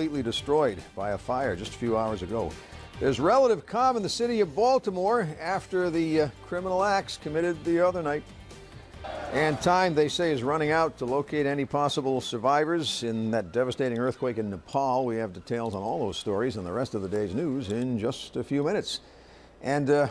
completely destroyed by a fire just a few hours ago. There's relative calm in the city of Baltimore after the uh, criminal acts committed the other night. And time, they say, is running out to locate any possible survivors in that devastating earthquake in Nepal. We have details on all those stories and the rest of the day's news in just a few minutes. And uh,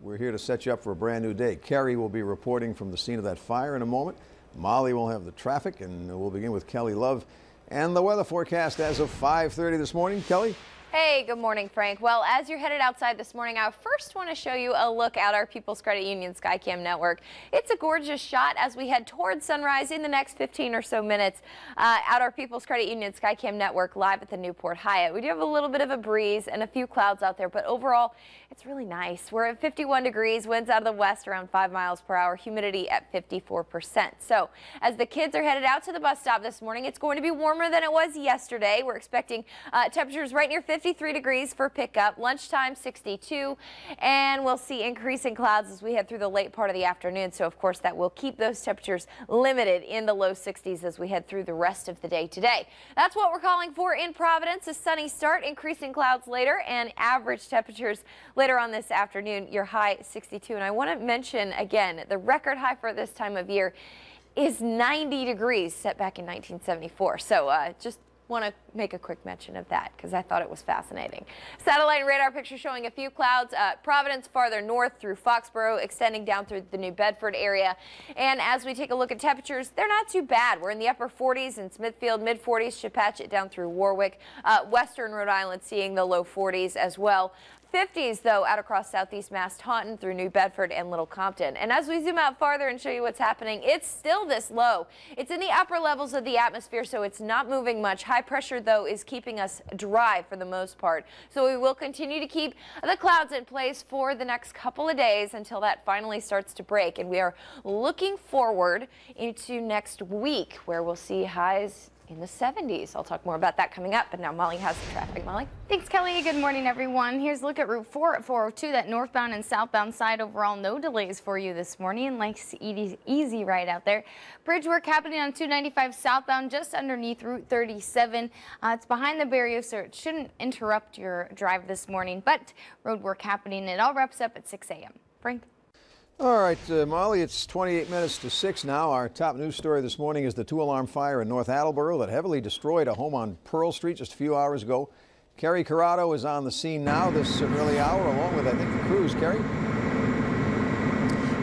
we're here to set you up for a brand new day. Kerry will be reporting from the scene of that fire in a moment. Molly will have the traffic, and we'll begin with Kelly Love and the weather forecast as of 5.30 this morning. Kelly? Hey, good morning, Frank. Well, as you're headed outside this morning, I first want to show you a look at our People's Credit Union Skycam network. It's a gorgeous shot as we head towards sunrise in the next 15 or so minutes uh, at our People's Credit Union Skycam network live at the Newport Hyatt. We do have a little bit of a breeze and a few clouds out there, but overall, it's really nice. We're at 51 degrees, winds out of the west around 5 miles per hour, humidity at 54%. So as the kids are headed out to the bus stop this morning, it's going to be warmer than it was yesterday. We're expecting uh, temperatures right near 53 degrees for pickup, lunchtime 62, and we'll see increasing clouds as we head through the late part of the afternoon. So of course that will keep those temperatures limited in the low 60s as we head through the rest of the day today. That's what we're calling for in Providence, a sunny start, increasing clouds later, and average temperatures later on this afternoon, your high 62. And I want to mention again, the record high for this time of year is 90 degrees set back in 1974. So uh, just want to make a quick mention of that because I thought it was fascinating. Satellite radar picture showing a few clouds. Uh, Providence farther north through Foxborough, extending down through the New Bedford area. And as we take a look at temperatures, they're not too bad. We're in the upper 40s in Smithfield, mid 40s, Chepachet down through Warwick. Uh, Western Rhode Island seeing the low 40s as well. 50s, though, out across southeast Mass, Taunton through New Bedford and Little Compton. And as we zoom out farther and show you what's happening, it's still this low. It's in the upper levels of the atmosphere, so it's not moving much. High pressure, though, is keeping us dry for the most part. So we will continue to keep the clouds in place for the next couple of days until that finally starts to break. And we are looking forward into next week where we'll see highs in the 70s. I'll talk more about that coming up, but now Molly has the traffic. Molly? Thanks, Kelly. Good morning, everyone. Here's a look at Route 4 at 402, that northbound and southbound side. Overall, no delays for you this morning. Nice, easy ride out there. Bridge work happening on 295 southbound, just underneath Route 37. Uh, it's behind the barrier, so it shouldn't interrupt your drive this morning, but road work happening. It all wraps up at 6 a.m. Frank? All right, uh, Molly, it's 28 minutes to 6 now. Our top news story this morning is the two-alarm fire in North Attleboro that heavily destroyed a home on Pearl Street just a few hours ago. Kerry Corrado is on the scene now this early hour, along with, I think, the crews. Kerry?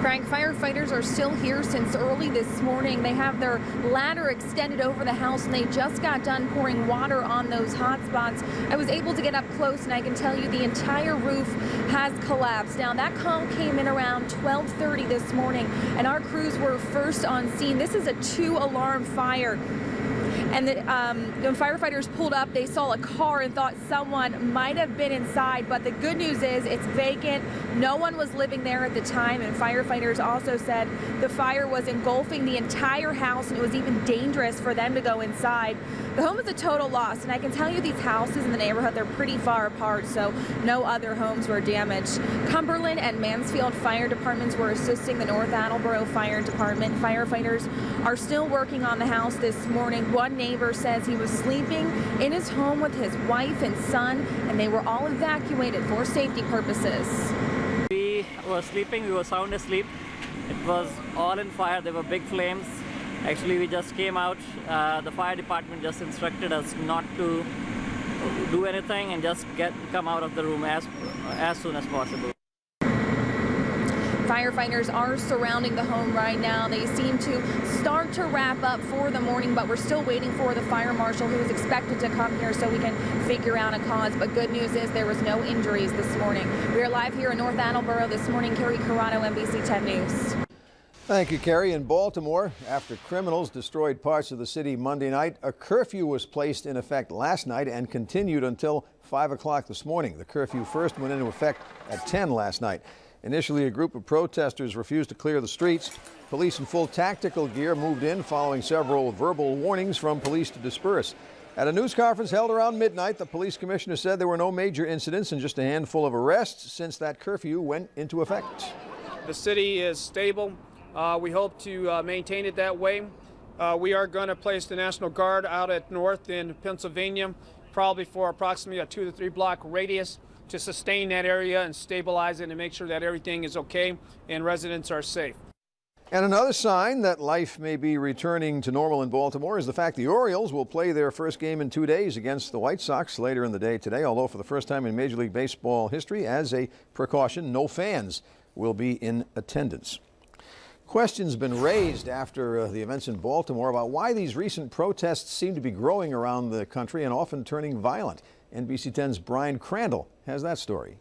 Frank, firefighters are still here since early this morning. They have their ladder extended over the house and they just got done pouring water on those hot spots. I was able to get up close and I can tell you the entire roof has collapsed. Now that call came in around 1230 this morning and our crews were first on scene. This is a two alarm fire. And the, um, when firefighters pulled up, they saw a car and thought someone might have been inside. But the good news is it's vacant. No one was living there at the time. And firefighters also said the fire was engulfing the entire house and it was even dangerous for them to go inside. The home is a total loss. And I can tell you these houses in the neighborhood, they're pretty far apart. So no other homes were damaged. Cumberland and Mansfield fire departments were assisting the North Attleboro Fire Department. Firefighters are still working on the house this morning. One neighbor says he was sleeping in his home with his wife and son, and they were all evacuated for safety purposes. We were sleeping, we were sound asleep. It was all in fire, there were big flames. Actually, we just came out. Uh, the fire department just instructed us not to do anything and just get come out of the room as as soon as possible. Firefighters are surrounding the home right now. They seem to start to wrap up for the morning, but we're still waiting for the fire marshal who is expected to come here so we can figure out a cause. But good news is there was no injuries this morning. We are live here in North Attleboro this morning. Kerry Corrado, NBC 10 News. Thank you, Kerry. In Baltimore, after criminals destroyed parts of the city Monday night, a curfew was placed in effect last night and continued until 5 o'clock this morning. The curfew first went into effect at 10 last night. Initially, a group of protesters refused to clear the streets. Police in full tactical gear moved in following several verbal warnings from police to disperse. At a news conference held around midnight, the police commissioner said there were no major incidents and just a handful of arrests since that curfew went into effect. The city is stable. Uh, we hope to uh, maintain it that way. Uh, we are going to place the National Guard out at North in Pennsylvania probably for approximately a two to three block radius to sustain that area and stabilize it and make sure that everything is okay and residents are safe. And another sign that life may be returning to normal in Baltimore is the fact the Orioles will play their first game in two days against the White Sox later in the day today, although for the first time in Major League Baseball history, as a precaution, no fans will be in attendance. Questions been raised after uh, the events in Baltimore about why these recent protests seem to be growing around the country and often turning violent. NBC 10's Brian Crandall has that story.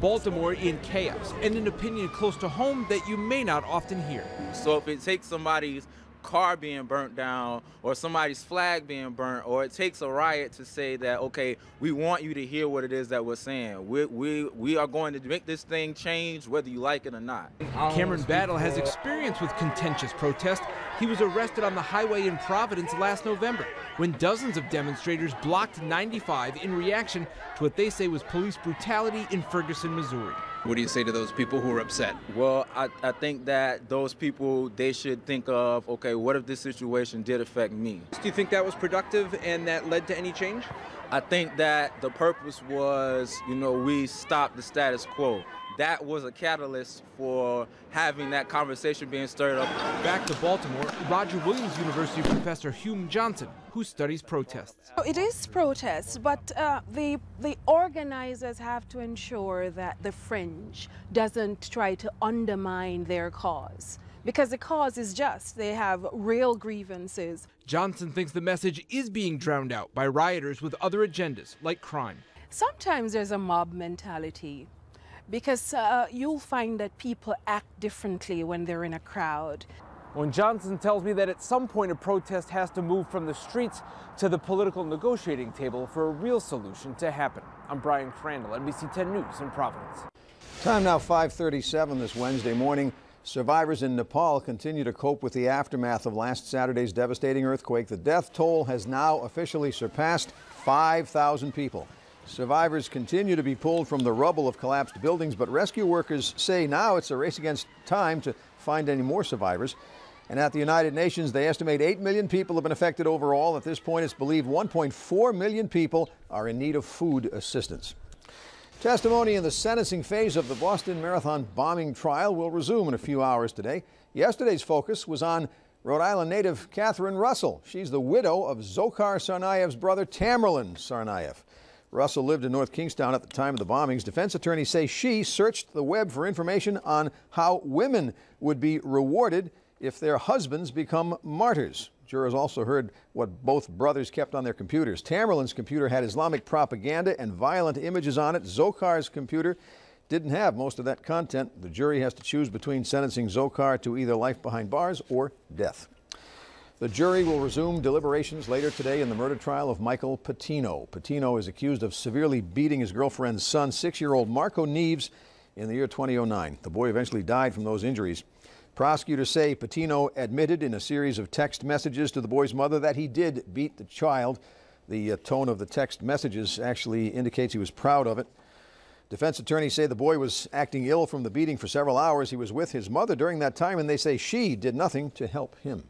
Baltimore in chaos, and an opinion close to home that you may not often hear. So if it takes somebody's car being burnt down or somebody's flag being burnt or it takes a riot to say that okay we want you to hear what it is that we're saying. We, we, we are going to make this thing change whether you like it or not. Cameron battle has experience with contentious protest. He was arrested on the highway in providence last november when dozens of demonstrators blocked 95 in reaction to what they say was police brutality in ferguson missouri what do you say to those people who are upset? Well, I, I think that those people, they should think of, okay, what if this situation did affect me? Do you think that was productive and that led to any change? I think that the purpose was, you know, we stopped the status quo that was a catalyst for having that conversation being stirred up. Back to Baltimore, Roger Williams University professor Hume Johnson, who studies protests. It is protests, but uh, the, the organizers have to ensure that the fringe doesn't try to undermine their cause because the cause is just. They have real grievances. Johnson thinks the message is being drowned out by rioters with other agendas, like crime. Sometimes there's a mob mentality because uh, you'll find that people act differently when they're in a crowd. When Johnson tells me that at some point a protest has to move from the streets to the political negotiating table for a real solution to happen. I'm Brian Crandall, NBC 10 News in Providence. Time now 537 this Wednesday morning. Survivors in Nepal continue to cope with the aftermath of last Saturday's devastating earthquake. The death toll has now officially surpassed 5,000 people. Survivors continue to be pulled from the rubble of collapsed buildings, but rescue workers say now it's a race against time to find any more survivors. And at the United Nations, they estimate 8 million people have been affected overall. At this point, it's believed 1.4 million people are in need of food assistance. Testimony in the sentencing phase of the Boston Marathon bombing trial will resume in a few hours today. Yesterday's focus was on Rhode Island native Katherine Russell. She's the widow of Dzhokhar Tsarnaev's brother Tamerlan Tsarnaev. Russell lived in North Kingstown at the time of the bombings. Defense attorneys say she searched the web for information on how women would be rewarded if their husbands become martyrs. Jurors also heard what both brothers kept on their computers. Tamerlan's computer had Islamic propaganda and violent images on it. Dzhokhar's computer didn't have most of that content. The jury has to choose between sentencing Dzhokhar to either life behind bars or death. The jury will resume deliberations later today in the murder trial of Michael Patino. Patino is accused of severely beating his girlfriend's son, six year old Marco Nieves, in the year 2009. The boy eventually died from those injuries. Prosecutors say Patino admitted in a series of text messages to the boy's mother that he did beat the child. The uh, tone of the text messages actually indicates he was proud of it. Defense attorneys say the boy was acting ill from the beating for several hours. He was with his mother during that time, and they say she did nothing to help him.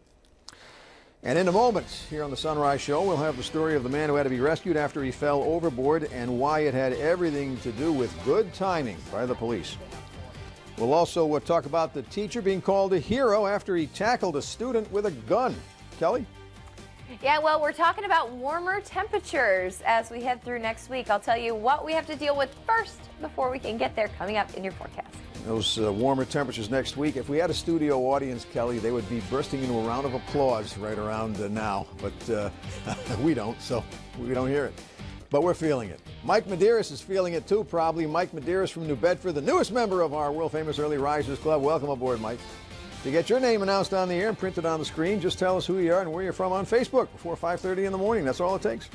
And in a moment, here on the Sunrise Show, we'll have the story of the man who had to be rescued after he fell overboard and why it had everything to do with good timing by the police. We'll also uh, talk about the teacher being called a hero after he tackled a student with a gun. Kelly? Yeah, well, we're talking about warmer temperatures as we head through next week. I'll tell you what we have to deal with first before we can get there coming up in your forecast those uh, warmer temperatures next week. If we had a studio audience, Kelly, they would be bursting into a round of applause right around uh, now. But uh, we don't, so we don't hear it. But we're feeling it. Mike Medeiros is feeling it too, probably. Mike Medeiros from New Bedford, the newest member of our world famous Early Risers Club. Welcome aboard, Mike. To get your name announced on the air and printed on the screen, just tell us who you are and where you're from on Facebook before 5:30 in the morning. That's all it takes.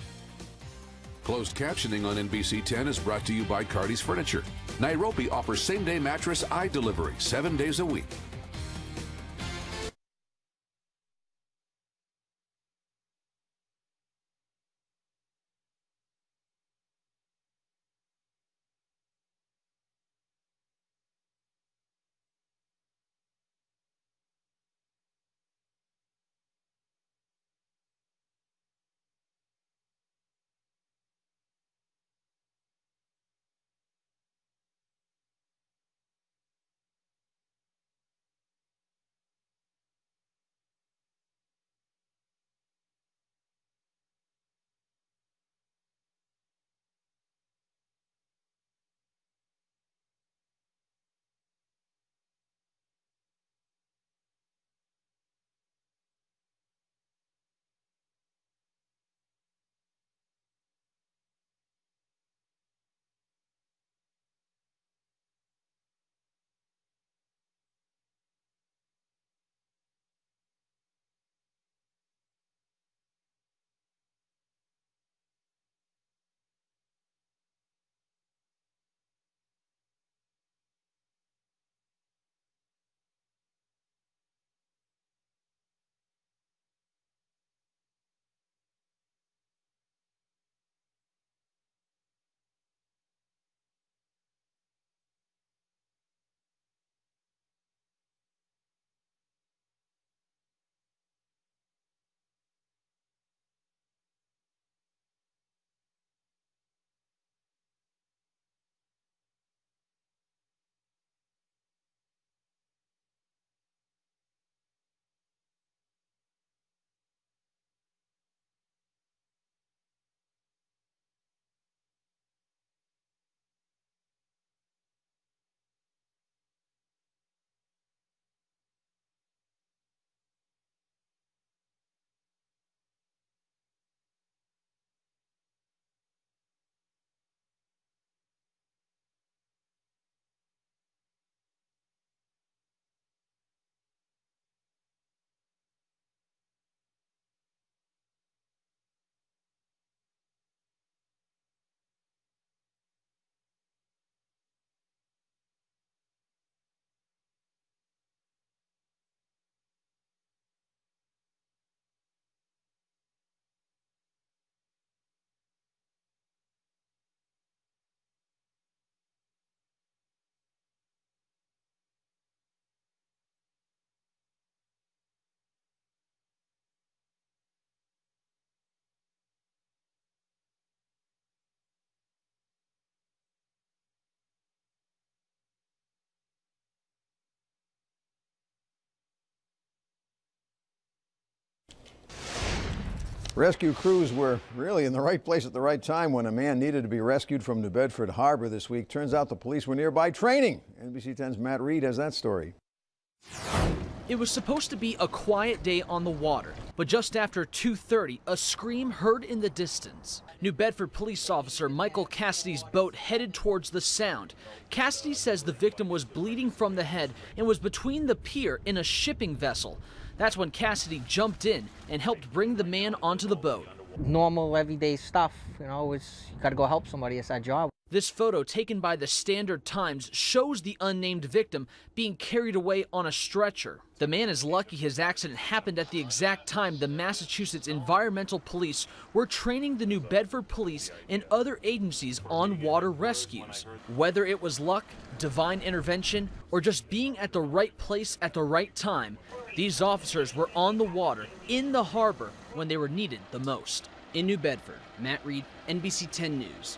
Closed captioning on NBC 10 is brought to you by Cardi's Furniture. Nairobi offers same day mattress eye delivery seven days a week. Rescue crews were really in the right place at the right time when a man needed to be rescued from New Bedford Harbor this week. Turns out the police were nearby training. NBC 10's Matt Reed has that story. It was supposed to be a quiet day on the water, but just after 2:30, a scream heard in the distance. New Bedford police officer Michael Cassidy's boat headed towards the sound. Cassidy says the victim was bleeding from the head and was between the pier in a shipping vessel. That's when Cassidy jumped in and helped bring the man onto the boat. Normal everyday stuff, you know, it's you got to go help somebody. It's our job. This photo taken by the Standard Times shows the unnamed victim being carried away on a stretcher. The man is lucky his accident happened at the exact time the Massachusetts Environmental Police were training the New Bedford Police and other agencies on water rescues. Whether it was luck, divine intervention, or just being at the right place at the right time, these officers were on the water, in the harbor, when they were needed the most. In New Bedford, Matt Reed, NBC 10 News.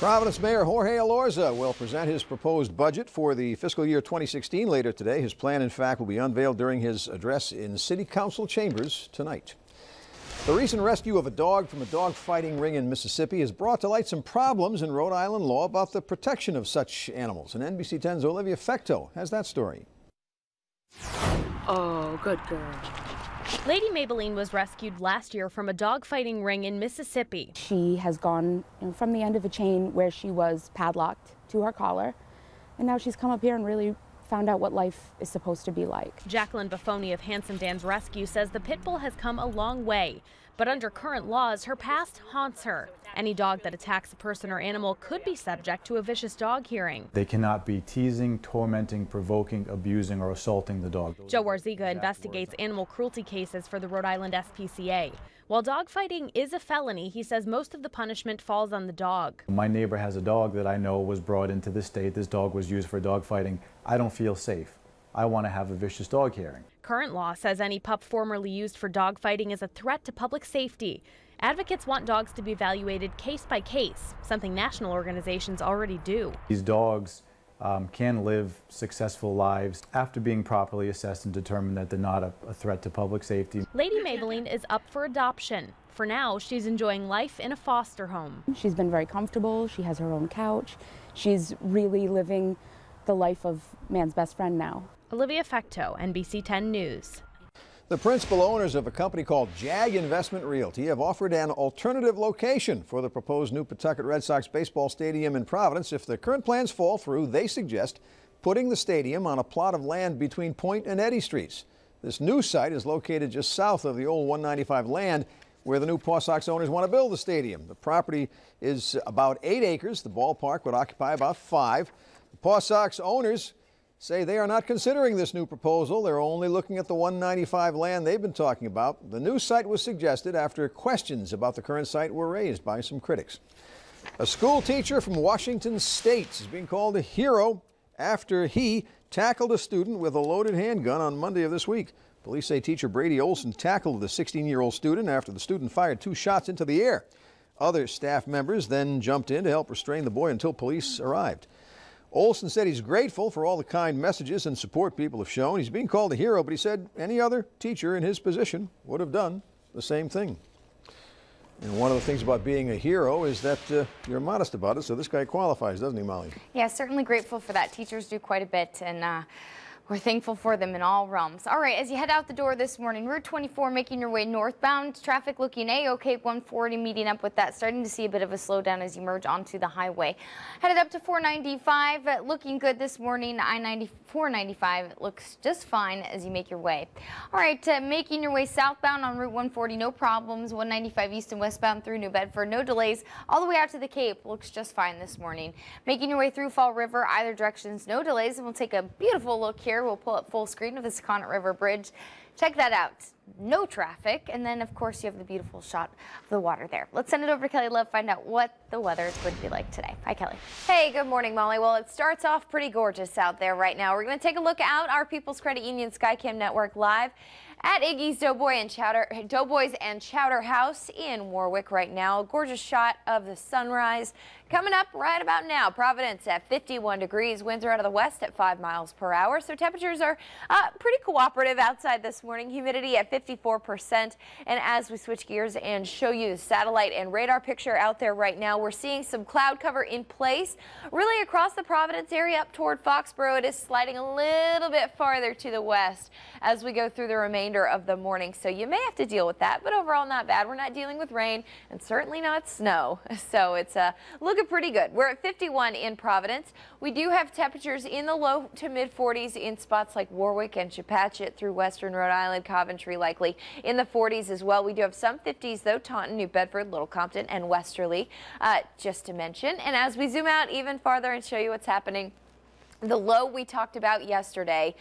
Providence Mayor Jorge Elorza will present his proposed budget for the fiscal year 2016 later today. His plan, in fact, will be unveiled during his address in City Council chambers tonight. The recent rescue of a dog from a dog fighting ring in Mississippi has brought to light some problems in Rhode Island law about the protection of such animals. And NBC 10's Olivia Fecteau has that story. Oh, good girl. Lady Maybelline was rescued last year from a dogfighting ring in Mississippi. She has gone you know, from the end of a chain where she was padlocked to her collar, and now she's come up here and really found out what life is supposed to be like. Jacqueline Buffoni of Handsome Dan's Rescue says the pit bull has come a long way, but under current laws, her past haunts her. Any dog that attacks a person or animal could be subject to a vicious dog hearing. They cannot be teasing, tormenting, provoking, abusing, or assaulting the dog. Joe Warzycha investigates animal cruelty cases for the Rhode Island SPCA. While dogfighting is a felony, he says most of the punishment falls on the dog. My neighbor has a dog that I know was brought into the state. This dog was used for dogfighting. I don't feel safe. I want to have a vicious dog hearing. Current law says any pup formerly used for dog fighting is a threat to public safety. Advocates want dogs to be evaluated case by case, something national organizations already do. These dogs um, can live successful lives after being properly assessed and determined that they're not a, a threat to public safety. Lady Maybelline is up for adoption. For now, she's enjoying life in a foster home. She's been very comfortable. She has her own couch. She's really living the life of man's best friend now. Olivia Fecteau, NBC 10 News. The principal owners of a company called JAG Investment Realty have offered an alternative location for the proposed new Pawtucket Red Sox baseball stadium in Providence. If the current plans fall through, they suggest putting the stadium on a plot of land between Point and Eddy Streets. This new site is located just south of the old 195 land where the new Paw Sox owners want to build the stadium. The property is about eight acres. The ballpark would occupy about five. The Paw Sox owners say they are not considering this new proposal. They're only looking at the 195 land they've been talking about. The new site was suggested after questions about the current site were raised by some critics. A school teacher from Washington State is being called a hero after he tackled a student with a loaded handgun on Monday of this week. Police say teacher Brady Olson tackled the 16 year old student after the student fired two shots into the air. Other staff members then jumped in to help restrain the boy until police arrived. Olson said he's grateful for all the kind messages and support people have shown. He's being called a hero, but he said any other teacher in his position would have done the same thing. And one of the things about being a hero is that uh, you're modest about it, so this guy qualifies, doesn't he, Molly? Yeah, certainly grateful for that. Teachers do quite a bit, and uh, we're thankful for them in all realms. All right, as you head out the door this morning, Route 24 making your way northbound. Traffic looking A-OK, 140 meeting up with that. Starting to see a bit of a slowdown as you merge onto the highway. Headed up to 495, uh, looking good this morning. I-90, 495 looks just fine as you make your way. All right, uh, making your way southbound on Route 140, no problems. 195 east and westbound through New Bedford, no delays. All the way out to the Cape, looks just fine this morning. Making your way through Fall River, either directions, no delays. And we'll take a beautiful look here. We'll pull up full screen of the Sakonnet River Bridge. Check that out. No traffic. And then, of course, you have the beautiful shot of the water there. Let's send it over to Kelly Love, find out what the weather is going to be like today. Hi, Kelly. Hey, good morning, Molly. Well, it starts off pretty gorgeous out there right now. We're going to take a look out our People's Credit Union Skycam Network live. At Iggy's Doughboy and Chowder, Doughboys and Chowder House in Warwick right now. A gorgeous shot of the sunrise coming up right about now. Providence at 51 degrees. Winds are out of the west at 5 miles per hour. So temperatures are uh, pretty cooperative outside this morning. Humidity at 54%. And as we switch gears and show you the satellite and radar picture out there right now, we're seeing some cloud cover in place really across the Providence area up toward Foxborough. It is sliding a little bit farther to the west as we go through the remainder of the morning. So you may have to deal with that, but overall not bad. We're not dealing with rain and certainly not snow. So it's uh, looking pretty good. We're at 51 in Providence. We do have temperatures in the low to mid 40s in spots like Warwick and Chepachet through western Rhode Island, Coventry likely in the 40s as well. We do have some 50s though, Taunton, New Bedford, Little Compton and Westerly uh, just to mention. And as we zoom out even farther and show you what's happening the low we talked about yesterday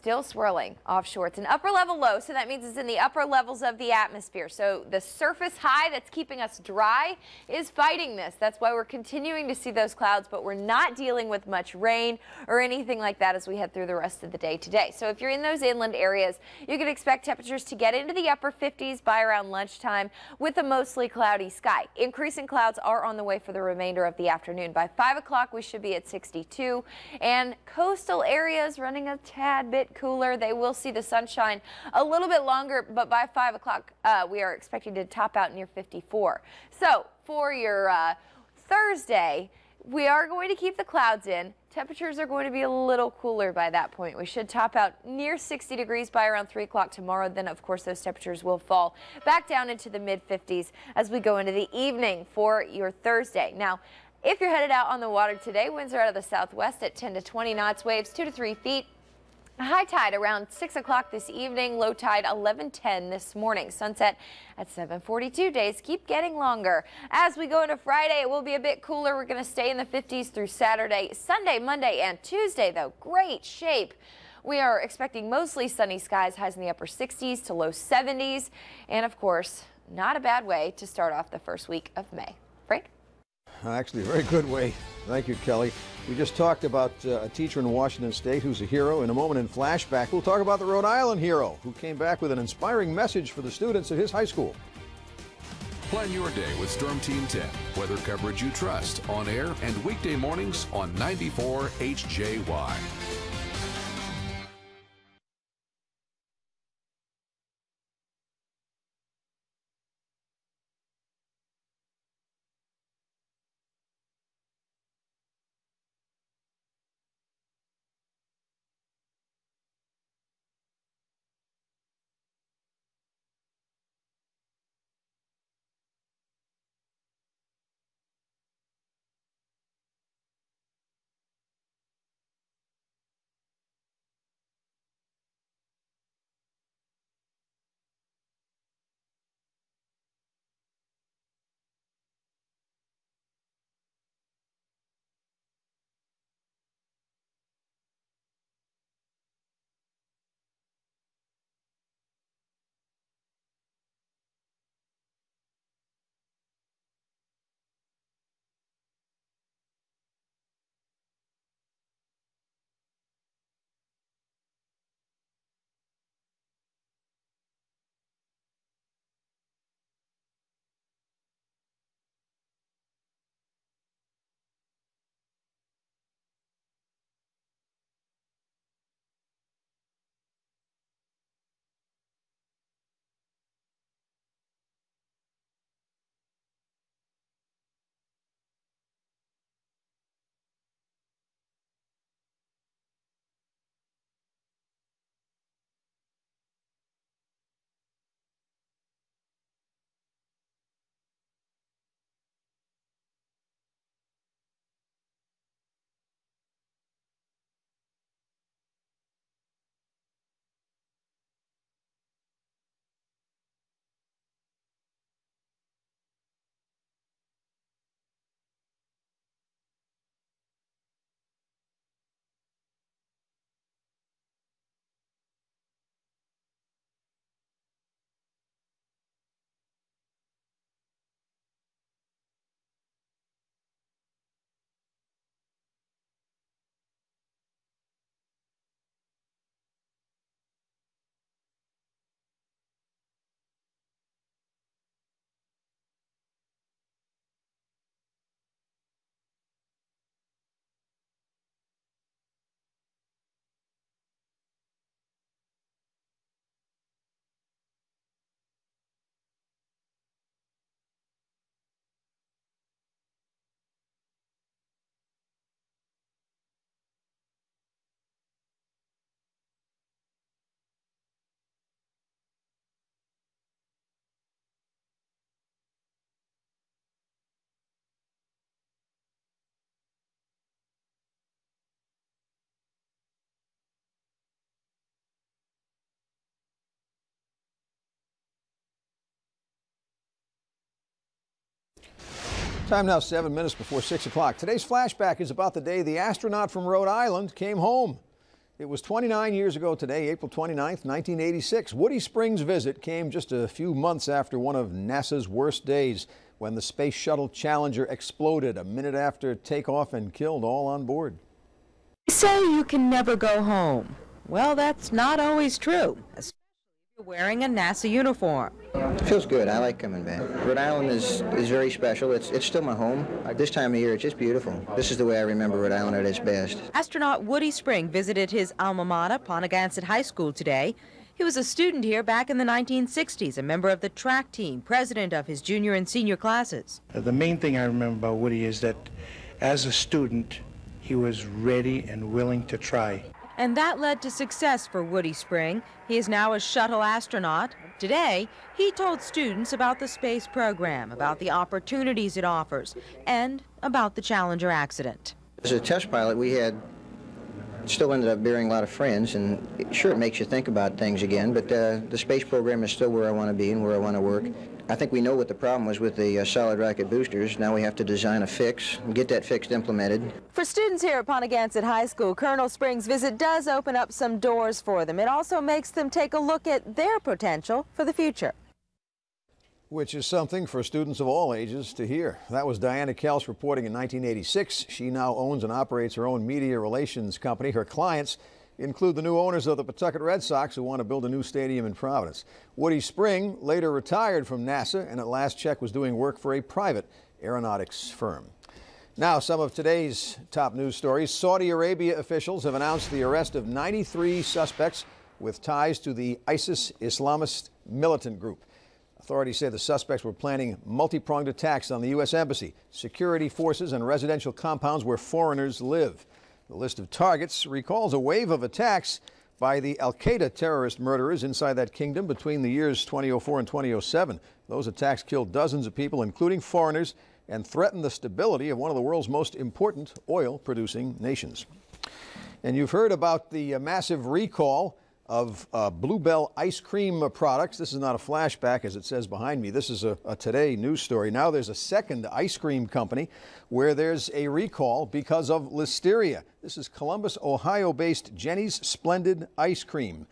still swirling offshore. It's an upper level low, so that means it's in the upper levels of the atmosphere. So the surface high that's keeping us dry is fighting this. That's why we're continuing to see those clouds, but we're not dealing with much rain or anything like that as we head through the rest of the day today. So if you're in those inland areas, you can expect temperatures to get into the upper 50s by around lunchtime with a mostly cloudy sky. Increasing clouds are on the way for the remainder of the afternoon. By 5 o'clock, we should be at 62, and coastal areas running a tad bit cooler. They will see the sunshine a little bit longer, but by 5 o'clock, uh, we are expecting to top out near 54. So for your uh, Thursday, we are going to keep the clouds in. Temperatures are going to be a little cooler by that point. We should top out near 60 degrees by around 3 o'clock tomorrow. Then, of course, those temperatures will fall back down into the mid 50s as we go into the evening for your Thursday. Now, if you're headed out on the water today, winds are out of the southwest at 10 to 20 knots, waves 2 to 3 feet. High tide around 6 o'clock this evening, low tide 11:10 this morning. Sunset at 7:42. Days keep getting longer. As we go into Friday, it will be a bit cooler. We're going to stay in the 50s through Saturday, Sunday, Monday, and Tuesday, though. Great shape. We are expecting mostly sunny skies, highs in the upper 60s to low 70s, and of course, not a bad way to start off the first week of May. Actually, a very good way. Thank you, Kelly. We just talked about uh, a teacher in Washington State who's a hero. In a moment in Flashback, we'll talk about the Rhode Island hero who came back with an inspiring message for the students at his high school. Plan your day with Storm Team 10. Weather coverage you trust on air and weekday mornings on 94 HJY. Time now, seven minutes before six o'clock. Today's flashback is about the day the astronaut from Rhode Island came home. It was 29 years ago today, April 29th, 1986. Woody Spring's visit came just a few months after one of NASA's worst days when the Space Shuttle Challenger exploded a minute after takeoff and killed all on board. They say you can never go home. Well, that's not always true, wearing a NASA uniform. Feels good. I like coming back. Rhode Island is, is very special. It's, it's still my home. This time of year, it's just beautiful. This is the way I remember Rhode Island at its best. Astronaut Woody Spring visited his alma mater, Ponaganset High School, today. He was a student here back in the 1960s, a member of the track team, president of his junior and senior classes. Uh, the main thing I remember about Woody is that as a student, he was ready and willing to try. And that led to success for Woody Spring. He is now a shuttle astronaut. Today, he told students about the space program, about the opportunities it offers, and about the Challenger accident. As a test pilot, we had still ended up bearing a lot of friends, and sure, it makes you think about things again, but uh, the space program is still where I want to be and where I want to work. I think we know what the problem was with the uh, solid rocket boosters. Now we have to design a fix and get that fix implemented. For students here at Ponaganset High School, Colonel Spring's visit does open up some doors for them. It also makes them take a look at their potential for the future which is something for students of all ages to hear. That was Dyana Koelsch reporting in 1986. She now owns and operates her own media relations company. Her clients include the new owners of the Pawtucket Red Sox who want to build a new stadium in Providence. Woody Spring later retired from NASA and at last check was doing work for a private aeronautics firm. Now, some of today's top news stories. Saudi Arabia officials have announced the arrest of 93 suspects with ties to the ISIS Islamist militant group. Authorities say the suspects were planning multi pronged attacks on the U.S. Embassy, security forces, and residential compounds where foreigners live. The list of targets recalls a wave of attacks by the Al Qaeda terrorist murderers inside that kingdom between the years 2004 and 2007. Those attacks killed dozens of people, including foreigners, and threatened the stability of one of the world's most important oil producing nations. And you've heard about the uh, massive recall of uh, Bluebell ice cream products. This is not a flashback, as it says behind me. This is a, a, today news story. Now there's a second ice cream company where there's a recall because of listeria. This is Columbus, Ohio based Jeni's Splendid Ice Cream.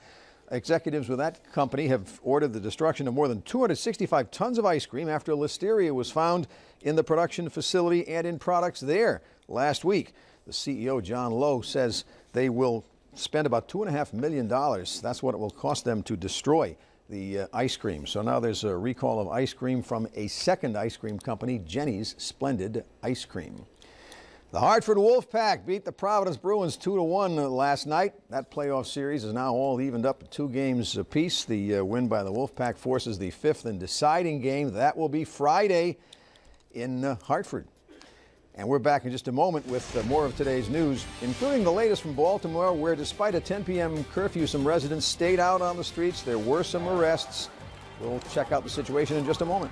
Executives with that company have ordered the destruction of more than 265 tons of ice cream after listeria was found in the production facility and in products there last week. The CEO, John Lowe, says they will spend about $2.5 million. That's what it will cost them to destroy the uh, ice cream. So now there's a recall of ice cream from a second ice cream company, Jeni's Splendid Ice Cream. The Hartford Wolfpack beat the Providence Bruins 2 to 1 last night. That playoff series is now all evened up at two games apiece. The uh, win by the Wolfpack forces the fifth and deciding game. That will be Friday in uh, Hartford. And we're back in just a moment with uh, more of today's news, including the latest from Baltimore, where despite a 10 p.m. curfew, some residents stayed out on the streets. There were some arrests. We'll check out the situation in just a moment.